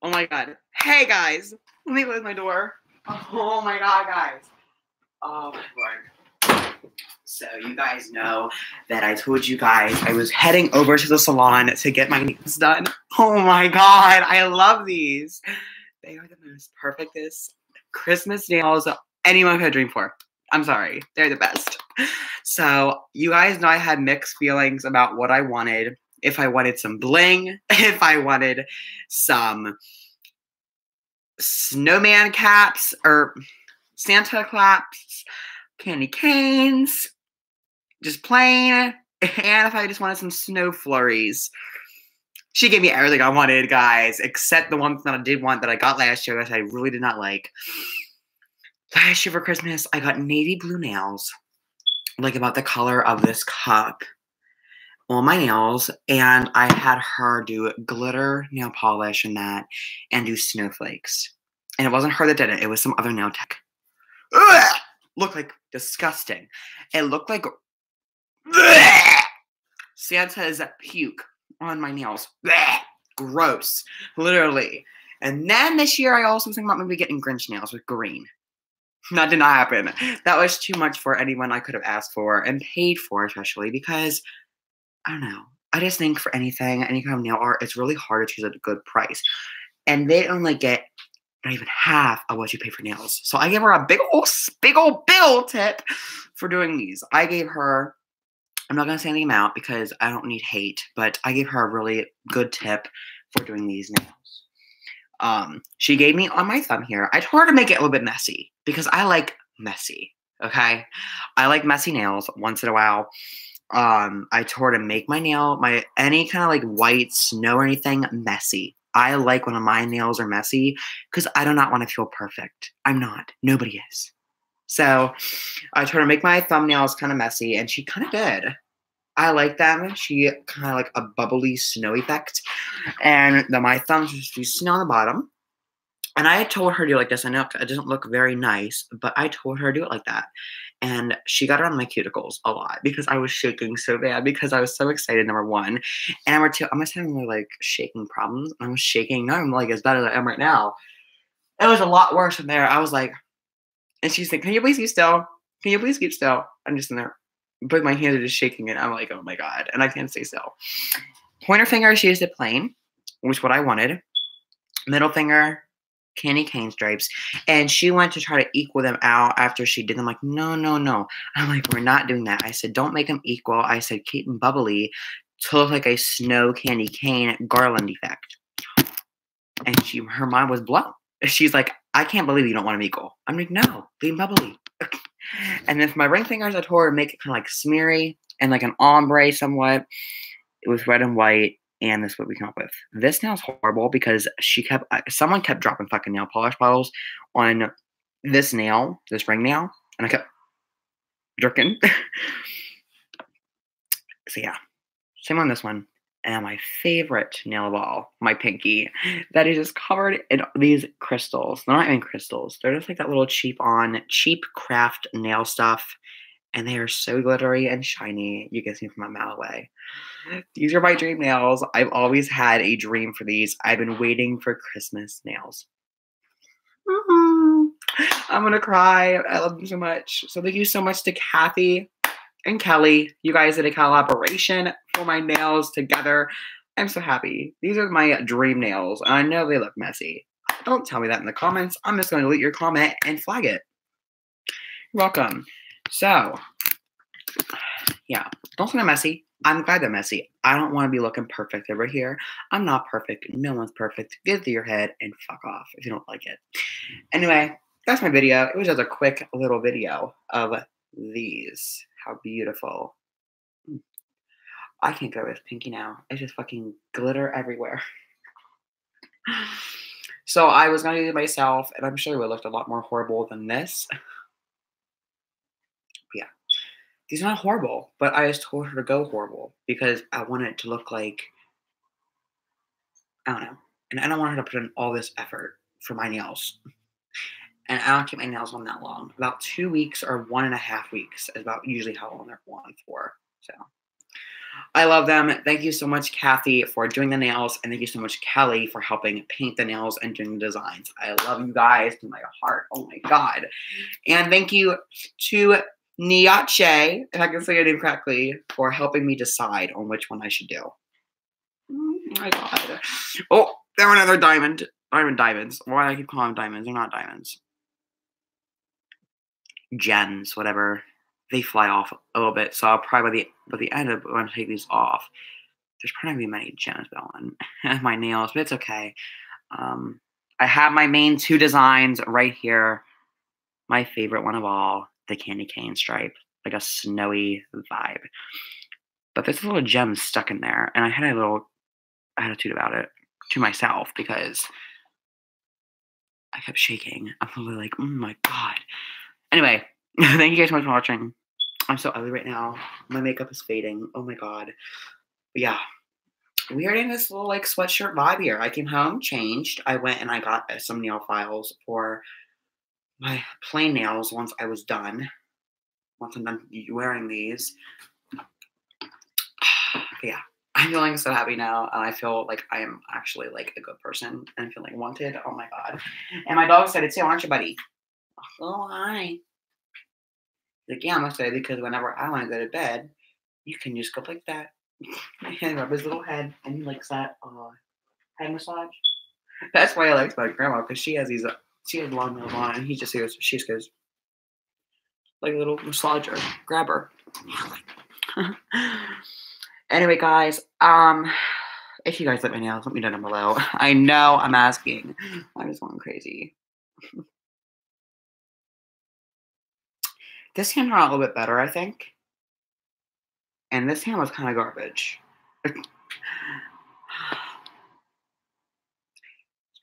Oh my god. Hey guys, let me close my door. Oh my god, guys. Oh my lord. So you guys know that I told you guys I was heading over to the salon to get my nails done. Oh my god, I love these. They are the most perfectest Christmas nails anyone could dream for. I'm sorry, they're the best. So you guys know I had mixed feelings about what I wanted. If I wanted some bling, if I wanted some snowman caps or Santa claps, candy canes, just plain, and if I just wanted some snow flurries. She gave me everything I wanted, guys, except the ones that I did want that I got last year that I really did not like. Last year for Christmas, I got navy blue nails, like about the color of this cup, on my nails, and I had her do glitter nail polish and that, and do snowflakes. And it wasn't her that did it; it was some other nail tech. Ugh! Looked like disgusting. It looked like Blech! Santa's puke on my nails. Blech! Gross. Literally. And then this year, I also was thinking about maybe getting Grinch nails with green. That did not happen. That was too much for anyone I could have asked for and paid for, especially because I don't know. I just think for anything, any kind of nail art, it's really hard to choose a good price. And they only get not even half of what you pay for nails. So I gave her a big old, big old, big old tip for doing these. I gave her I'm not going to say the amount because I don't need hate, but I gave her a really good tip for doing these nails. Um, she gave me on my thumb here. I told her to make it a little bit messy because I like messy. Okay, I like messy nails once in a while. Um, I her to make my nail, my any kind of like white snow or anything messy. I like when my nails are messy because I do not want to feel perfect. I'm not. Nobody is. So I her to make my thumbnails kind of messy, and she kind of did. I like them. She kind of like a bubbly snow effect. And then my thumbs just do snow on the bottom. And I told her to do like this. I know it doesn't look very nice, but I told her to do it like that. And she got around my cuticles a lot because I was shaking so bad because I was so excited, number one. And number two, I'm must have like shaking problems. I was shaking. Now I'm like as bad as I am right now. It was a lot worse from there. I was like, and she's like, Can you please keep still? Can you please keep still? I'm just in there. But my hands are just shaking and I'm like, oh my god. And I can't stay still. Pointer finger, she used it plain, which what I wanted. Middle finger, candy cane stripes. And she went to try to equal them out after she did them. Like, no, no, no. I'm like, we're not doing that. I said, don't make them equal. I said, keep them bubbly to look like a snow candy cane garland effect. And she her mind was blown. She's like, I can't believe you don't want them equal. I'm like, no, leave them bubbly. and then for my ring fingers, I told her make it kind of like smeary and like an ombre somewhat. It was red and white, and this is what we come up with. This nail's horrible because she kept, someone kept dropping fucking nail polish bottles on this nail, this ring nail, and I kept jerking. so yeah, same on this one and my favorite nail ball, my pinky, that is just covered in these crystals. They're not even crystals. They're just like that little cheap on, cheap craft nail stuff. And they are so glittery and shiny. You can see from a mile away. These are my dream nails. I've always had a dream for these. I've been waiting for Christmas nails. Mm-hmm. I'm gonna cry. I love them so much. So thank you so much to Kathy and Kelly. You guys did a collaboration for my nails together. I'm so happy. These are my dream nails, I know they look messy. Don't tell me that in the comments. I'm just going to delete your comment and flag it. Welcome. So, yeah, don't say they're messy. I'm glad they're messy. I don't want to be looking perfect over here. I'm not perfect. No one's perfect. Get to your head and fuck off if you don't like it. Anyway, that's my video. It was just a quick little video of these. How beautiful. I can't go with pinky now. It's just fucking glitter everywhere. so I was gonna do it myself, and I'm sure it would look a lot more horrible than this. These are not horrible, but I just told her to go horrible because I want it to look like I don't know. And I don't want her to put in all this effort for my nails and I don't keep my nails on that long. About two weeks or one and a half weeks is about usually how long they're on for. So, I love them. Thank you so much, Kathy, for doing the nails, and thank you so much, Kelly, for helping paint the nails and doing the designs. I love you guys to my heart. Oh my god! And thank you to Niache, if I can say your name correctly, for helping me decide on which one I should do. Oh my god! Oh, there another diamond. Diamond diamonds. Why do I keep calling them diamonds? They're not diamonds. Gems, whatever they fly off a little bit. So I'll probably by the by the end of when I take these off, there's probably gonna be many gems on my nails, but it's okay. Um, I have my main two designs right here. My favorite one of all, the candy cane stripe, like a snowy vibe. But there's a little gem stuck in there, and I had a little attitude about it to myself because I kept shaking. I'm literally like, oh my god. Anyway, thank you guys so much for watching. I'm so ugly right now. My makeup is fading. Oh my god. But yeah. We are in this little like sweatshirt vibe here. I came home, changed. I went and I got uh, some nail files for my plain nails once I was done. Once I'm done wearing these. Yeah. I'm feeling so happy now, and I feel like I am actually like a good person and feeling wanted. Oh my god! And my dog said it too, aren't you, buddy? Oh hi. Like, yeah, I'm excited because whenever I want to go to bed, you can just go like that. and rub his little head, and he likes that uh, head massage. That's why I like my grandma because she has these, uh, she has long nails on, and he just goes, she just goes like a little massager, grabber. anyway, guys, um, if you guys like my nails, let me know down below. I know I'm asking. I'm just going crazy. This hand turned out a little bit better, I think. And this hand was kind of garbage.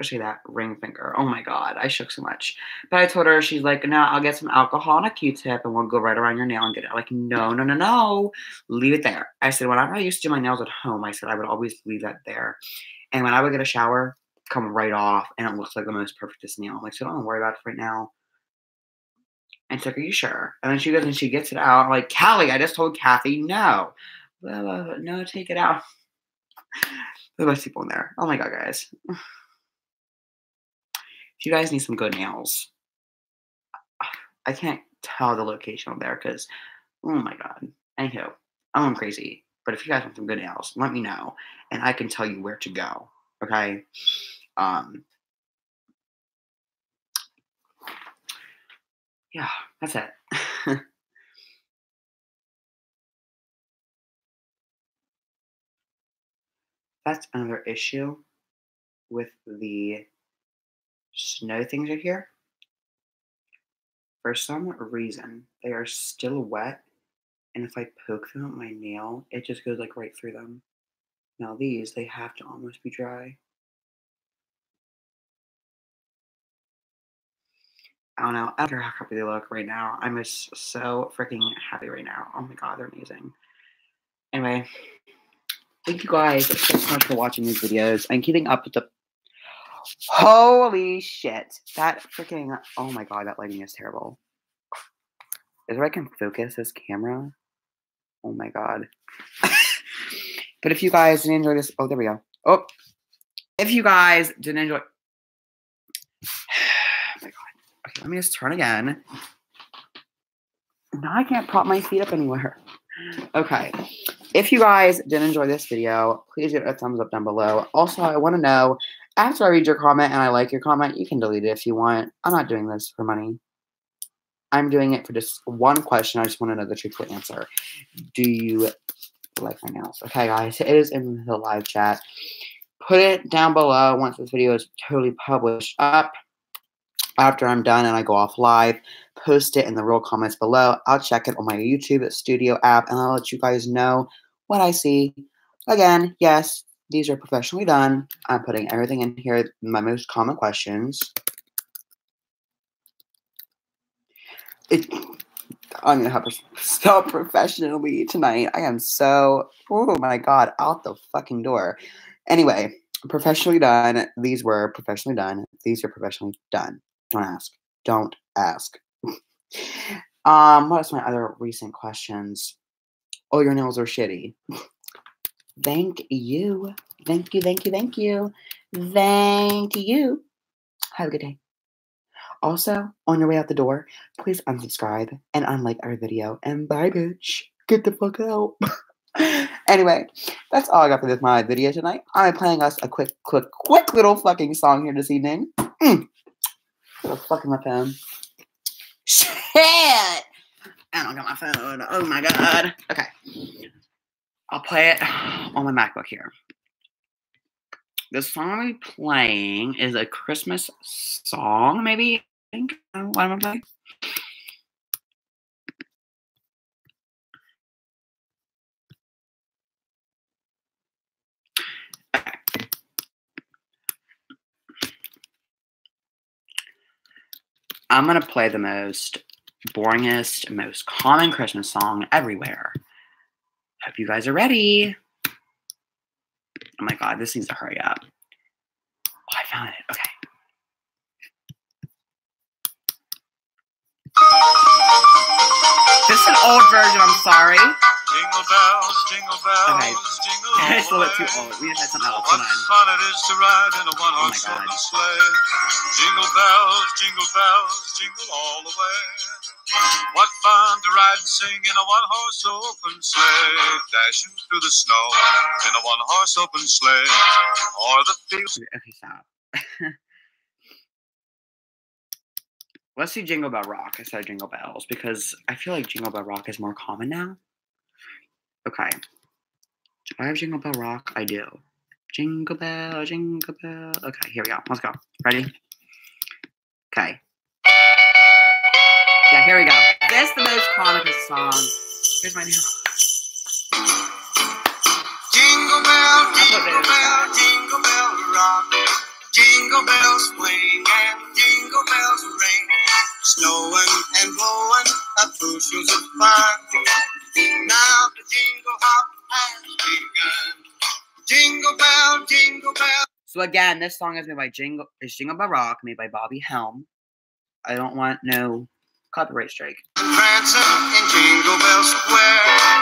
Especially that ring finger. Oh my god, I shook so much. But I told her, she's like, no, I'll get some alcohol and a Q-tip and we'll go right around your nail and get it. I'm like, no, no, no, no. Leave it there. I said, whenever I used to do my nails at home, I said I would always leave that there. And when I would get a shower, come right off and it looks like the most perfectest nail. I'm like, so don't worry about it right now. And she's like, Are you sure? And then she goes and she gets it out. I'm like, Callie, I just told Kathy no. Blah, blah, blah. No, take it out. the best people in there. Oh my god, guys. If you guys need some good nails, I can't tell the location there because, oh my god. Anywho, I'm crazy. But if you guys want some good nails, let me know, and I can tell you where to go. Okay. Um, yeah, that's it. that's another issue with the snow things are here. For some reason, they are still wet, and if I poke them with my nail, it just goes like right through them. Now these, they have to almost be dry. I don't know. I don't care how happy they look right now. I'm just so freaking happy right now. Oh my god, they're amazing. Anyway, thank you guys so much for watching these videos and keeping up with the. Holy shit! That freaking. Oh my god, that lighting is terrible. Is there I can focus this camera? Oh my god. but if you guys didn't enjoy this, oh there we go. Oh, if you guys didn't enjoy. Oh my god. Okay, let me just turn again. Now I can't prop my feet up anywhere. Okay. If you guys did enjoy this video, please give it a thumbs up down below. Also, I want to know, after I read your comment and I like your comment, you can delete it if you want. I'm not doing this for money. I'm doing it for just one question. I just want to know the truthful answer. Do you like my nails? Okay, guys, it is in the live chat. Put it down below once this video is totally published up after I'm done and I go off live, post it in the real comments below. I'll check it on my YouTube Studio app and I'll let you guys know what I see. Again, yes, these are professionally done. I'm putting everything in here, my most common questions. It, I'm gonna have to spell professionally tonight. I am so, oh my god, out the fucking door. Anyway, professionally done. These were professionally done. These are professionally done. Don't ask. Don't ask. um, what is my other recent questions? Oh, your nails are shitty. Thank you. Thank you, thank you, thank you. Thank you. Have a good day. Also, on your way out the door, please unsubscribe and unlike our video. And bye, bitch. Get the fuck out. anyway, that's all I got for this my video tonight. I'm playing us a quick, quick, quick little fucking song here this evening. Mm. Little fucking my phone. Shit! I don't got my phone. Oh my god. Okay. I'll play it on my MacBook here. The song I'm playing is a Christmas song, maybe. I think. What am I playing? I'm gonna play the most boringest, most common Christmas song everywhere. You guys are ready. Oh my god, this needs to hurry up. Oh, I found it. Okay. This is an old version, I'm sorry. Jingle bells, jingle bells, Okay. jingle all It's a little too old. We just had something else. Hold on. fun it is to ride in a Oh one-horse my God. open sleigh. Jingle bells, jingle bells, jingle all the way. What fun to ride and sing in a one-horse open sleigh, dashing through the snow in a one-horse open sleigh, or the fields. Okay, stop. Let's do Jingle Bell Rock instead of Jingle Bells because I feel like Jingle Bell Rock is more common now. Okay. Do I have Jingle Bell Rock? I do. Jingle Bell, Jingle Bell. Okay, here we go. Let's go. Ready? Okay. Yeah, here we go. This the most common song. Here's my new. Jingle bell, That's jingle bell, jingle bell rock. Jingle bells swing and jingle bells ring. Snowing and blowing up bushels of fun. Now the jingle hop has begun. Jingle bell, jingle bell. So again, this song is made by Jingle is Jingle Rock, made by Bobby Helm. I don't want no copyright strike. Prancing in Jingle Bell Square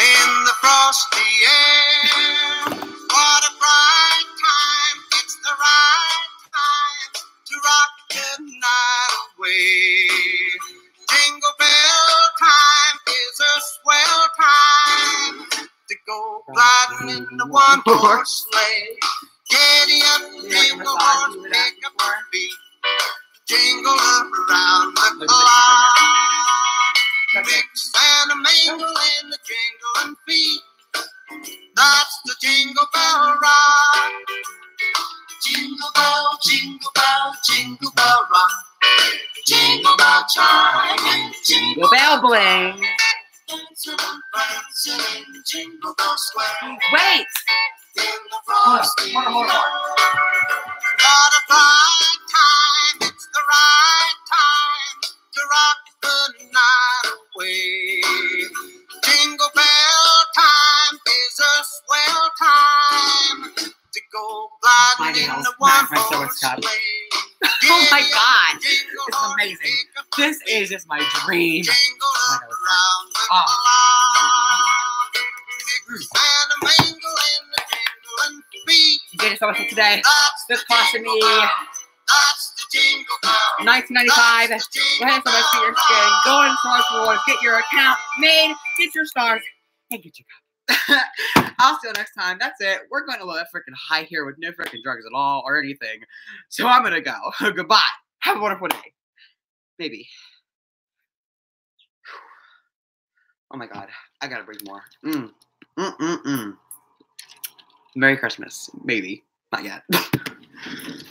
in the frosty air. What a bright time! It's the right time to rock the night away. Jingle Bell time is a swell time to go gliding in the one horse sleigh. The jingle bell rock. Jingle bell, jingle bell, jingle bell rock. Jingle bell chime and jingle Bell Bling. dancing and prancing in Jingle Bell Square. Wait! In the frosty Hold on, hold on, hold a bright time, it's the right time to rock the night away. My God, this is amazing. This is just my dream. Jingle my up the clock. Mix and a mingle in the jingling beat. You did so much for today. This costed me bell. That's the 1995. Go ahead and so much for your skin. Go in Stars Rewards. Get your account made. Get your stars. And get your cup. I'll see you next time. That's it. We're going to let freaking high here with no freaking drugs at all or anything. So I'm going to go. Goodbye. Have a wonderful day. Maybe. Oh my god. I gotta breathe more. Mm. Mm mm mm. Merry Christmas. Maybe. Not yet.